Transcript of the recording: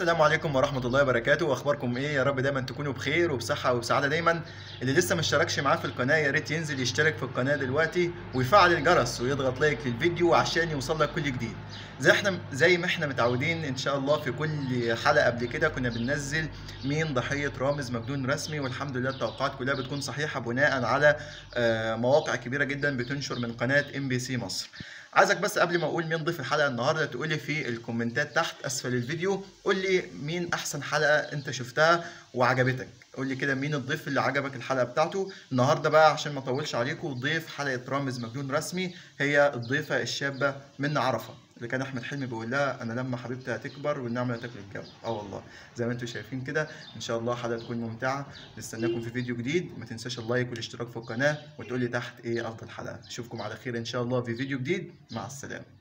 السلام عليكم ورحمة الله وبركاته. واخباركم إيه؟ يا رب دايما تكونوا بخير وبصحة وبسعادة. دايما اللي لسه ما اشتركش معاه في القناة يا ريت ينزل يشترك في القناة دلوقتي ويفعل الجرس ويضغط like للفيديو عشان يوصل لك كل جديد. زي إحنا زي ما إحنا متعودين إن شاء الله في كل حلقة قبل كده كنا بننزل مين؟ ضحية رامز مجنون رسمي والحمد لله التوقعات كلها بتكون صحيحة بناء على آه، مواقع كبيرة جدا بتنشر من قناة ام بي سي مصر. عايزك بس قبل ما أقول مين ضيف الحلقة النهارده تقولي في الكومنتات تحت أسفل الفيديو قول لي مين أحسن حلقة أنت شفتها وعجبتك. قول لي كده مين الضيف اللي عجبك الحلقة بتاعته. النهارده بقى عشان ما أطولش عليكم ضيف حلقة رامز مجنون رسمي هي الضيفة الشابة منة عرفة. اللي كان أحمد حلمي بيقول لها أنا لما حبيبتي هتكبر والنعمة هتاكل الجو. آه والله. زي ما أنتم شايفين كده إن شاء الله حلقة تكون ممتعة. نستناكم في فيديو جديد. ما تنساش ال like والاشتراك في القناة وتقول لي تحت إيه أفضل حلقة. أشوفكم على خير إن شاء الله في فيديو جديد. مع السلامة.